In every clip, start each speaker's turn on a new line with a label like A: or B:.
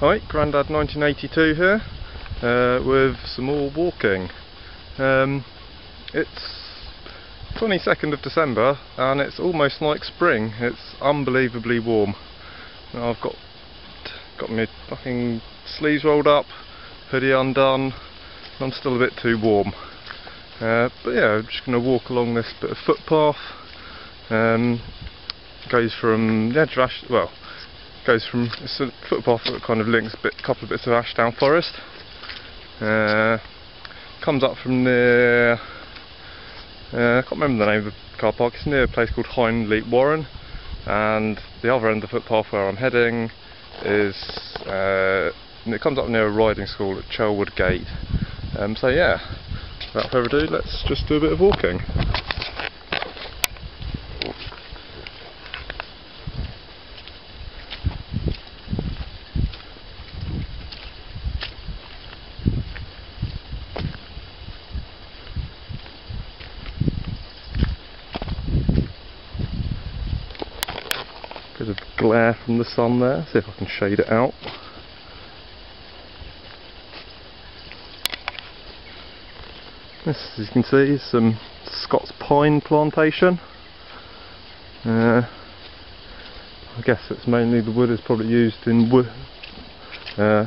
A: Hi, Grandad 1982 here, uh, with some more walking. Um, it's 22nd of December and it's almost like spring. It's unbelievably warm. Now I've got got my fucking sleeves rolled up, hoodie undone. I'm still a bit too warm. Uh, but yeah, I'm just going to walk along this bit of footpath. Um, goes from the edge well, goes from it's a footpath that kind of links a couple of bits of Ashdown Forest. Uh, comes up from near, uh, I can't remember the name of the car park. It's near a place called Hindleap Warren, and the other end of the footpath where I'm heading is uh, it comes up near a riding school at Chelwood Gate. Um, so yeah, without further ado, let's just do a bit of walking. Bit of glare from the sun there, see if I can shade it out. This, as you can see, is some Scots pine plantation. Uh, I guess it's mainly the wood is probably used in wood uh,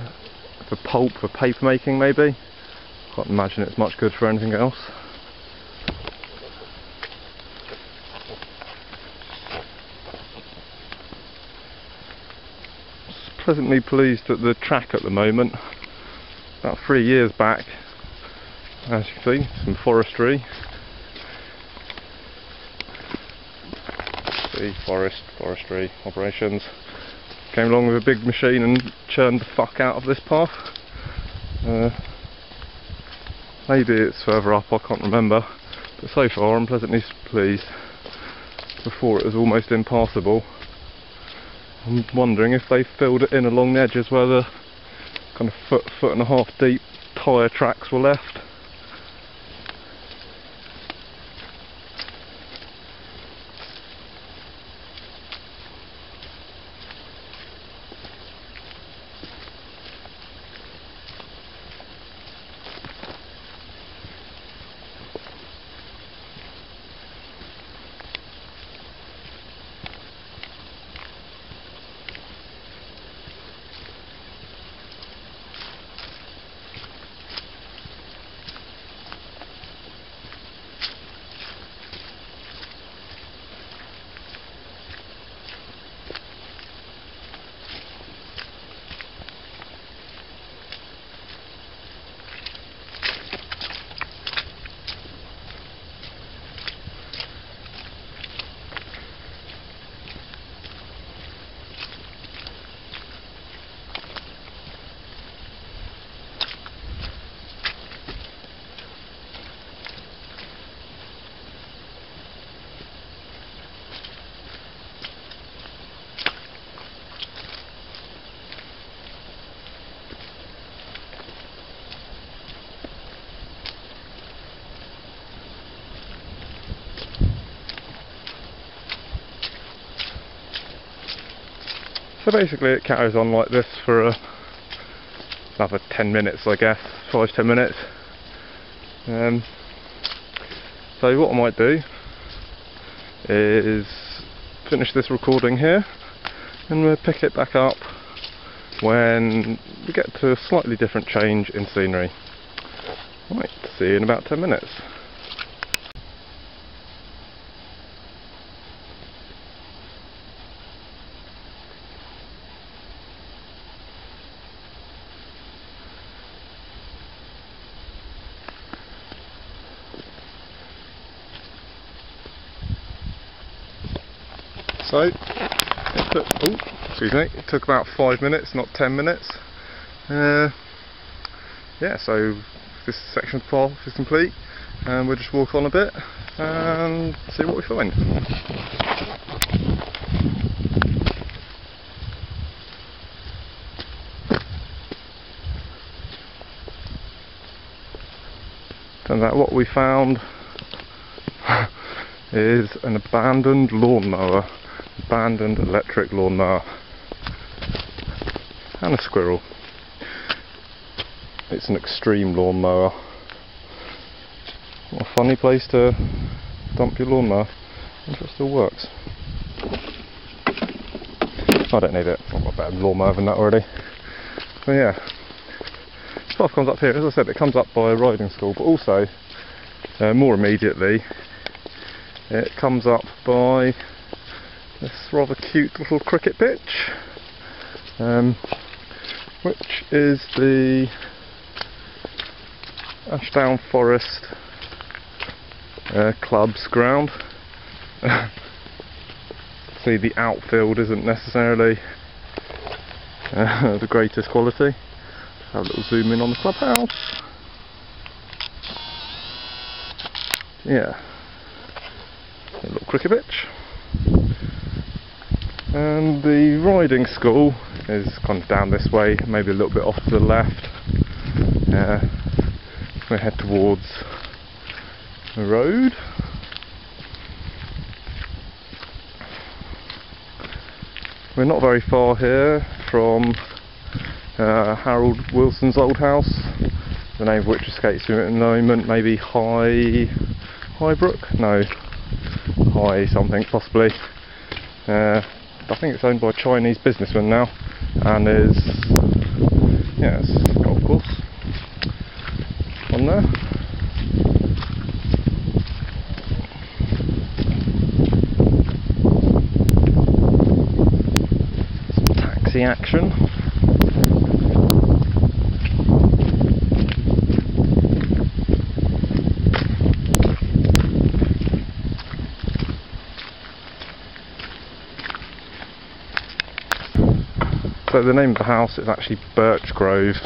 A: for pulp, for paper making maybe. I can't imagine it's much good for anything else. Pleasantly pleased at the track at the moment. About three years back, as you can see, some forestry. See, forest, forestry operations. Came along with a big machine and churned the fuck out of this path. Uh, maybe it's further up, I can't remember. But so far I'm pleasantly pleased. Before it was almost impassable. I'm wondering if they filled it in along the edges where the kind of foot, foot and a half deep tyre tracks were left. So basically it carries on like this for another 10 minutes I guess, 5-10 minutes. Um, so what I might do is finish this recording here and we'll pick it back up when we get to a slightly different change in scenery. Right, see you in about 10 minutes. So, it took, it took about five minutes, not ten minutes. Uh, yeah, so this section path is complete, and we'll just walk on a bit and see what we find. Turns out what we found is an abandoned lawnmower abandoned electric lawnmower. And a squirrel. It's an extreme lawnmower. What a funny place to dump your lawnmower. Wonder if it still works. I don't need it. I've got a better lawnmower than that already. But yeah. Path comes up here. As I said, it comes up by a riding school, but also, uh, more immediately, it comes up by this rather cute little cricket pitch, um, which is the Ashdown Forest uh, Club's ground. See, the outfield isn't necessarily uh, the greatest quality. Have a little zoom in on the clubhouse. Yeah, a little cricket pitch. And the riding school is kind of down this way, maybe a little bit off to the left. Uh, we head towards the road. We're not very far here from uh, Harold Wilson's old house, the name of which escapes me at the moment, maybe High Highbrook? No, High something possibly. Uh, I think it's owned by a Chinese businessman now, and there's yeah, it's golf course on there. Some taxi action. So the name of the house is actually Birch Grove,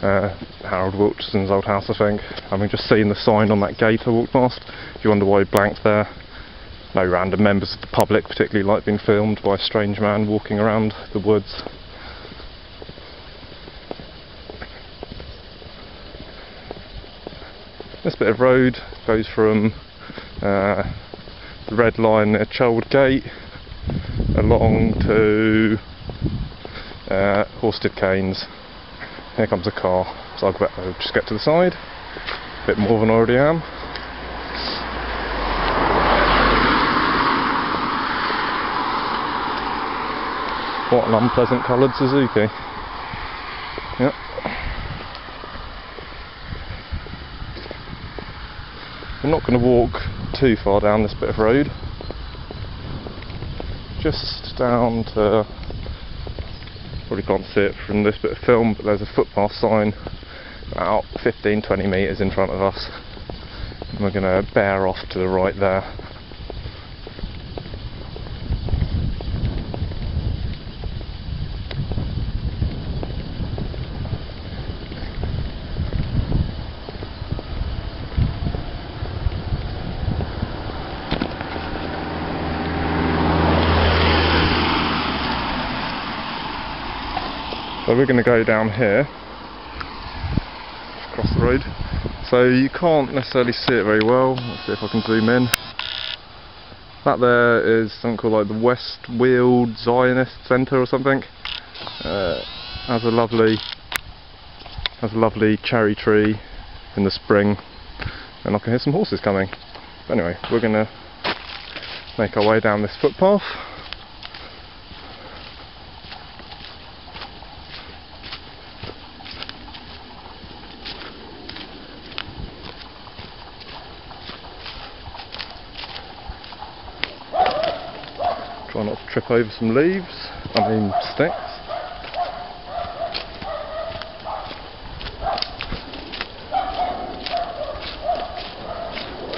A: uh, Harold Wilson's old house I think. Having just seen the sign on that gate I walked past, if you wonder why blanked there. No random members of the public particularly like being filmed by a strange man walking around the woods. This bit of road goes from uh, the Red Lion at Chelwood Gate along to uh, Horsted Keynes. Here comes a car, so I'll, get- I'll just get to the side. A bit more than I already am. What an unpleasant coloured Suzuki. Yep. We're not going to walk too far down this bit of road. Just down to probably can't see it from this bit of film, but there's a footpath sign about 15 20 metres in front of us. And we're going to bear off to the right there. We're going to go down here, across the road. So you can't necessarily see it very well. Let's see if I can zoom in. That there is something called like the West Weald Zionist Centre or something. Uh, has a lovely, has a lovely cherry tree in the spring, and I can hear some horses coming. But anyway, we're going to make our way down this footpath. Try not to trip over some leaves, I mean sticks.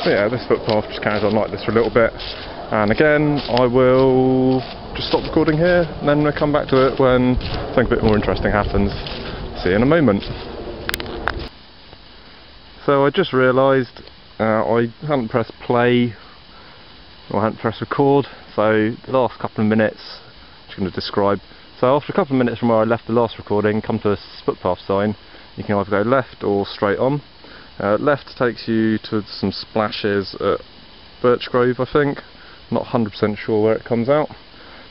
A: Yeah, this footpath just carries on like this for a little bit. And again, I will just stop recording here, and then we'll come back to it when something a bit more interesting happens. See you in a moment. So I just realised uh, I hadn't pressed play or I hadn't pressed record so the last couple of minutes I'm just going to describe. So after a couple of minutes from where I left the last recording come to a footpath sign. You can either go left or straight on. Uh, left takes you to some splashes at Birch Grove I think. Not 100% sure where it comes out.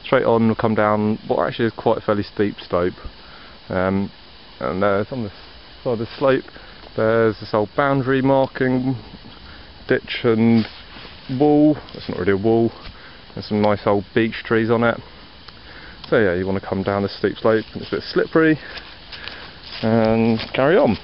A: Straight on will come down what actually is quite a fairly steep slope. Um, and there's on this side of the slope, there's this old boundary marking ditch and wall. It's not really a wall. Some nice old beech trees on it. So yeah, you want to come down the steep slope and it's a bit slippery and carry on.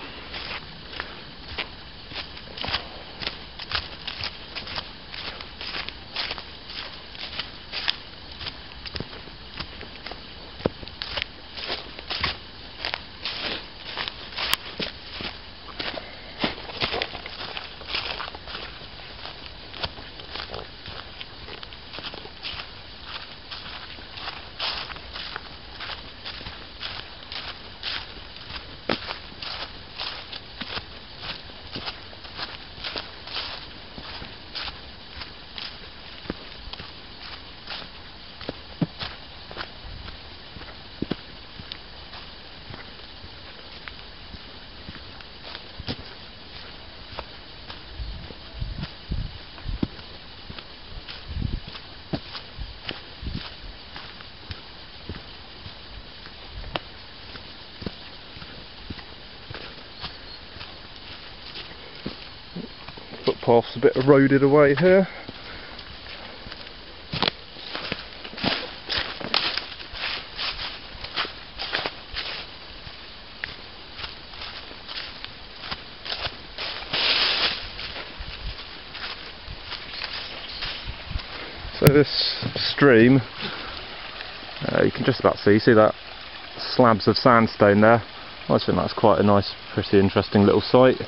A: Footpath's a bit eroded away here. So this stream, uh, you can just about see, see that slabs of sandstone there. I think that's quite a nice, pretty interesting little site.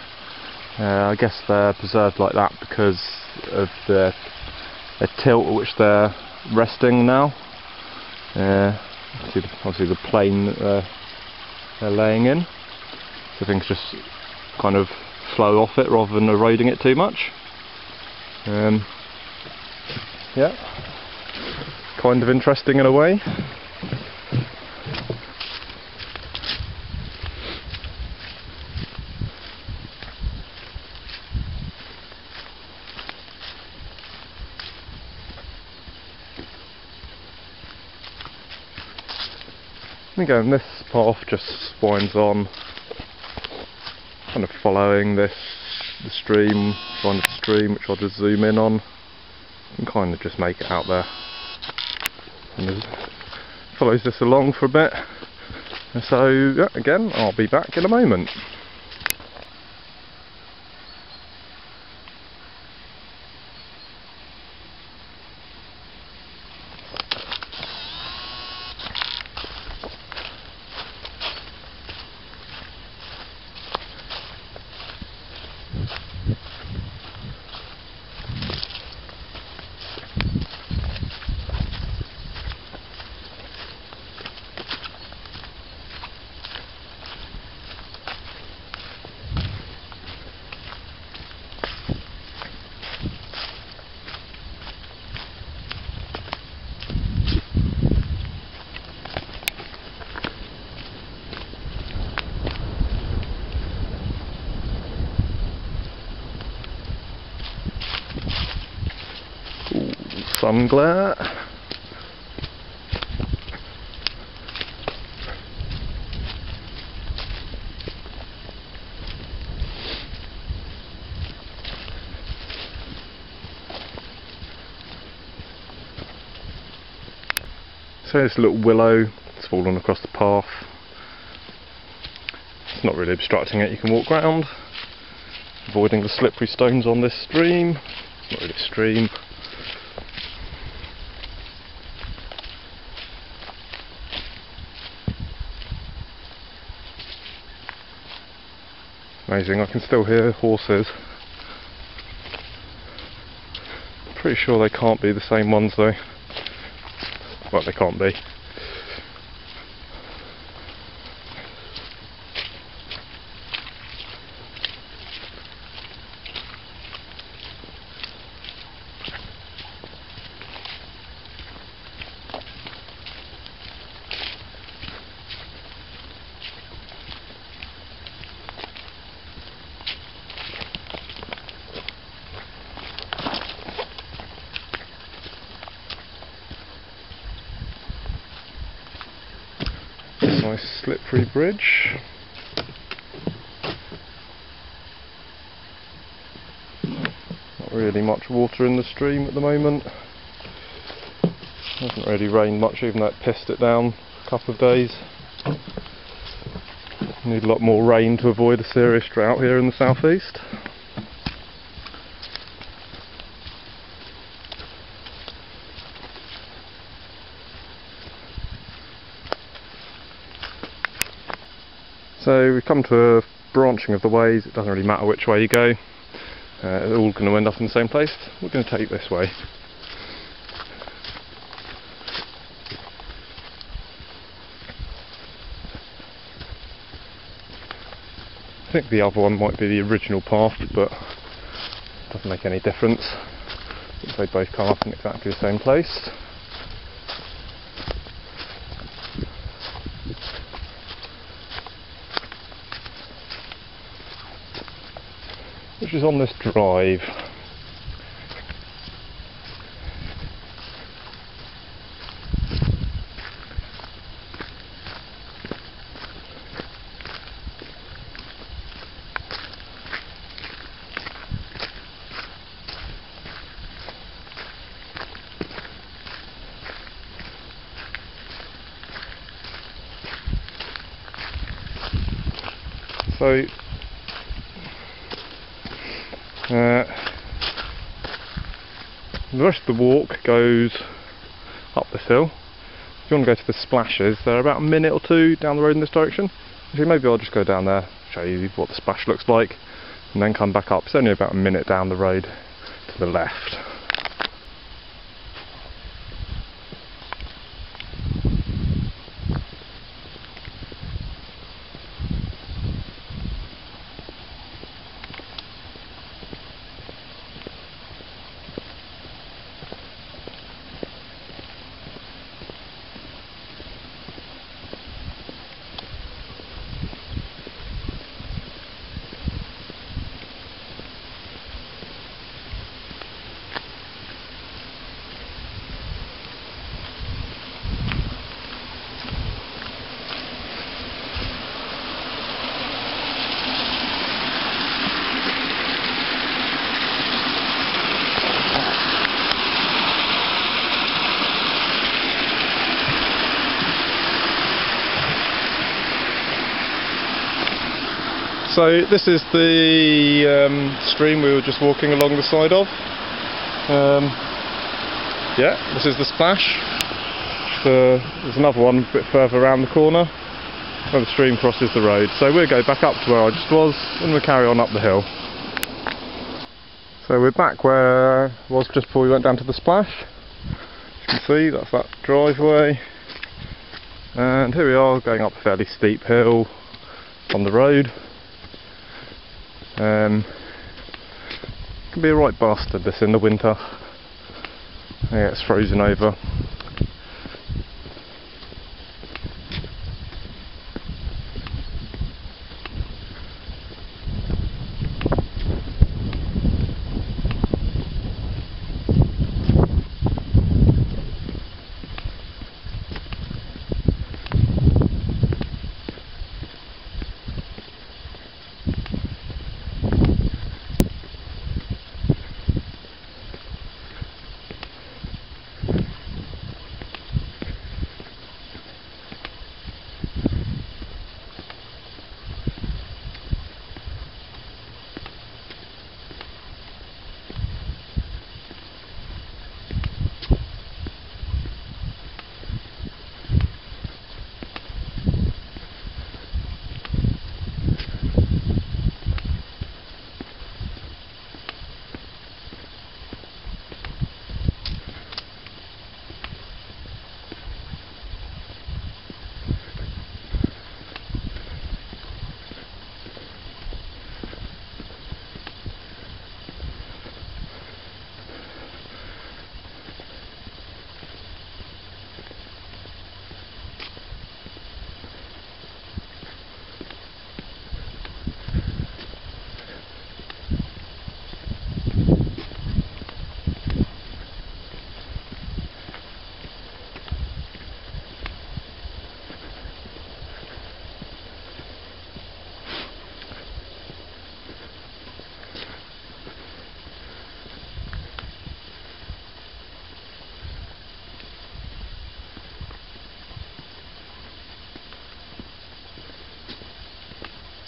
A: Uh, I guess they're preserved like that because of the, the tilt at which they're resting now. Uh, obviously, the, obviously the plane that they're, they're laying in. So things just kind of flow off it rather than eroding it too much. Um, yeah, kind of interesting in a way. Again, this path just winds on, kind of following this the stream, find stream, which I'll just zoom in on, and kind of just make it out there. And it follows this along for a bit. And so, yeah, again, I'll be back in a moment. Sun glare. So this little willow, it's fallen across the path. It's not really obstructing it, you can walk round. Avoiding the slippery stones on this stream. It's not really a stream, Amazing, I can still hear horses. Pretty sure they can't be the same ones though. Well, they can't be. Slippery bridge. Not really much water in the stream at the moment. Hasn't really rained much even though it pissed it down a couple of days. Need a lot more rain to avoid a serious drought here in the southeast. So we've come to a branching of the ways, it doesn't really matter which way you go, uh, they're all going to end up in the same place. We're going to take this way. I think the other one might be the original path, but it doesn't make any difference. They both come up in exactly the same place. Which is on this drive. So uh, the rest of the walk goes up this hill. If you want to go to the splashes, they're about a minute or two down the road in this direction. Actually, maybe I'll just go down there, show you what the splash looks like, and then come back up. It's only about a minute down the road to the left. So this is the um, stream we were just walking along the side of. Um, yeah, this is the splash. The, there's another one a bit further around the corner where the stream crosses the road. So we'll go back up to where I just was and we'll carry on up the hill. So we're back where I was just before we went down to the splash. As you can see, that's that driveway. And here we are going up a fairly steep hill on the road. Um, can be a right bastard this in the winter. Yeah, it's frozen over.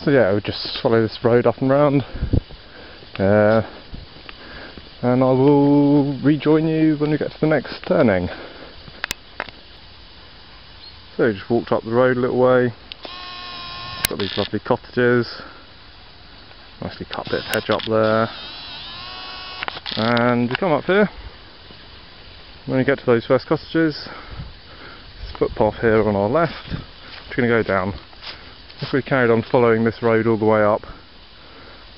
A: So yeah, we'll just follow this road up and round. Uh, and I will rejoin you when we get to the next turning. So just walked up the road a little way. Got these lovely cottages. Nicely cut bit of hedge up there. And we come up here. When we get to those first cottages, this footpath here on our left. We're going to go down. If we carried on following this road all the way up,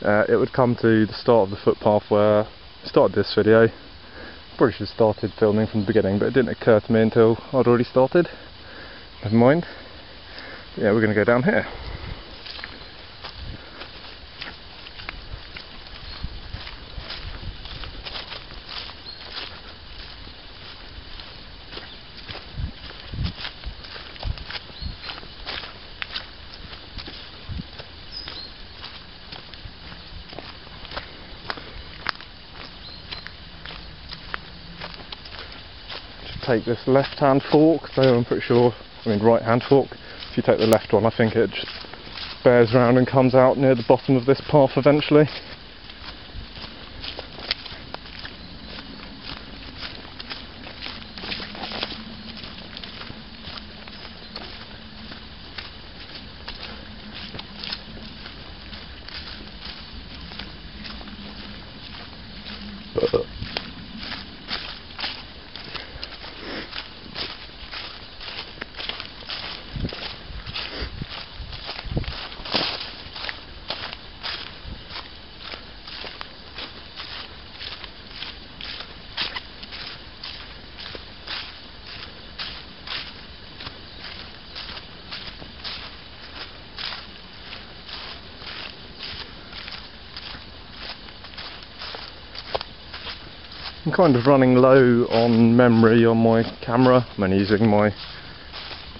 A: uh, it would come to the start of the footpath where I started this video. Probably should have started filming from the beginning, but it didn't occur to me until I'd already started. Never mind. Yeah, we're going to go down here. Take this left hand fork, so I'm pretty sure, I mean right hand fork, if you take the left one I think it just bears round and comes out near the bottom of this path eventually. I'm kind of running low on memory on my camera. Only using my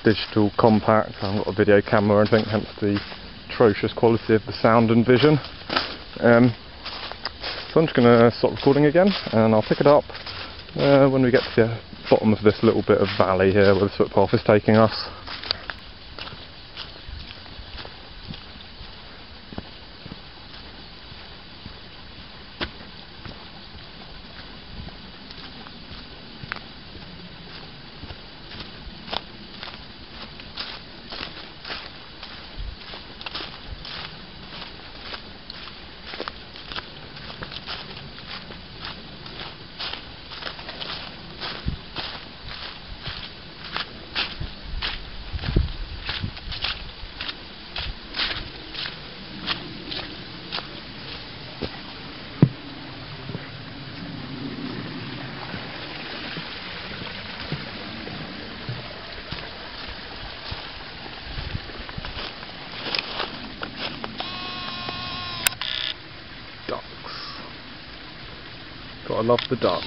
A: digital compact. I haven't got a video camera or anything, hence the atrocious quality of the sound and vision. Um, so I'm just going to stop recording again and I'll pick it up uh, when we get to the bottom of this little bit of valley here where the footpath is taking us. I love the ducks.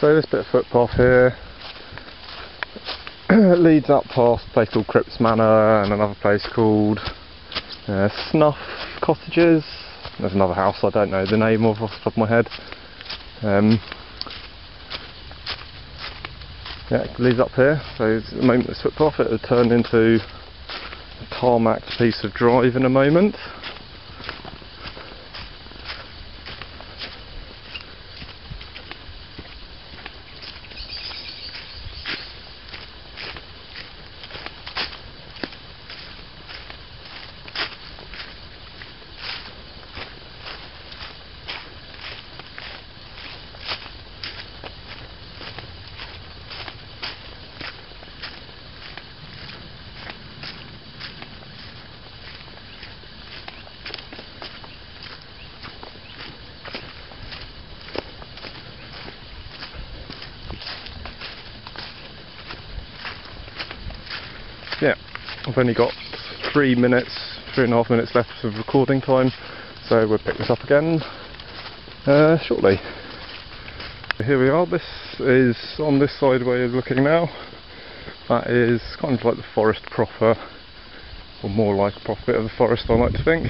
A: So this bit of footpath here leads up past a place called Cripps Manor and another place called uh, Snuff Cottages. There's another house I don't know the name of off the top of my head. Um, yeah, it leads up here. So the moment this footpath it will turn into a tarmac piece of drive in a moment. yeah, I've only got three minutes, three and a half minutes left of recording time, so we'll pick this up again uh, shortly. Here we are, this is on this side where you're looking now. That is kind of like the forest proper, or more like a proper bit of the forest I like to think.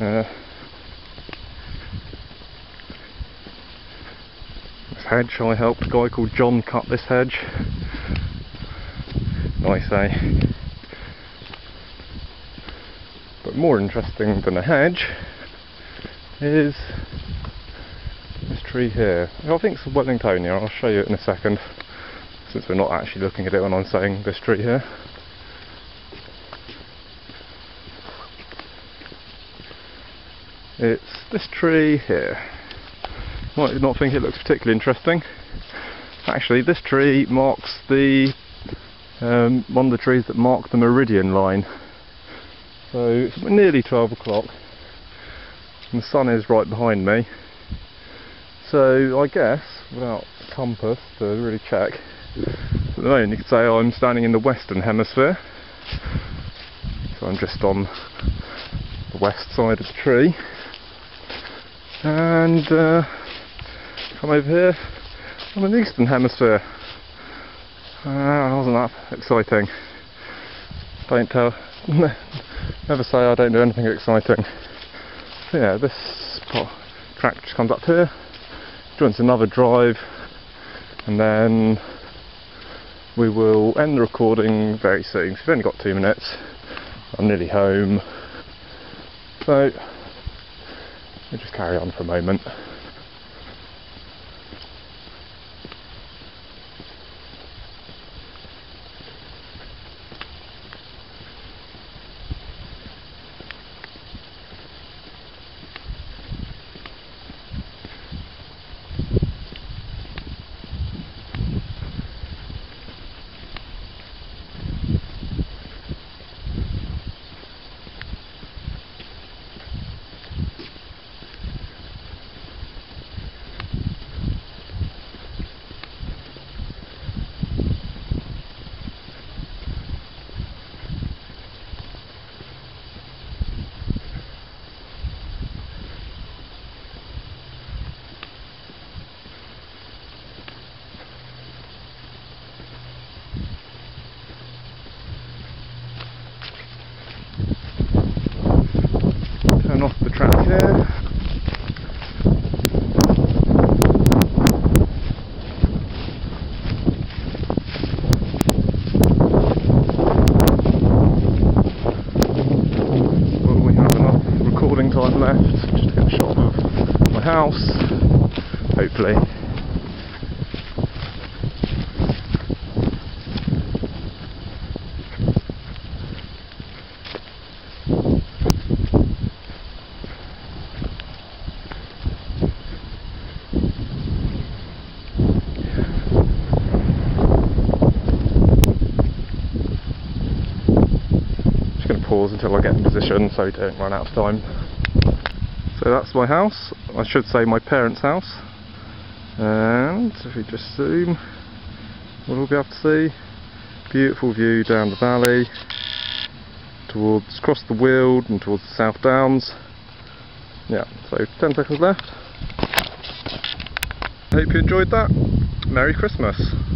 A: Uh, this hedge, I helped a guy called John cut this hedge nice, eh? More interesting than a hedge is this tree here. I think it's a Wellingtonia, I'll show you it in a second, since we're not actually looking at it when I'm saying this tree here. It's this tree here. Might not think it looks particularly interesting. Actually, this tree marks the um, one of the trees that mark the meridian line. So it's nearly 12 o'clock and the sun is right behind me. So I guess, without compass to really check, at the moment you could say I'm standing in the western hemisphere. So I'm just on the west side of the tree. And uh, come over here, I'm in the eastern hemisphere. Uh, wasn't that exciting? Don't tell, never say I don't do anything exciting. So yeah, this track just comes up here, joins another drive, and then we will end the recording very soon. we've only got two minutes. I'm nearly home. So we'll just carry on for a moment. Time left just to get a shot of my house, hopefully. Just going to pause until I get in position so don't run out of time. So that's my house, I should say my parents' house. And if we just zoom, we'll be able to see beautiful view down the valley towards across the Weald and towards the South Downs. Yeah, so 10 seconds left. Hope you enjoyed that. Merry Christmas.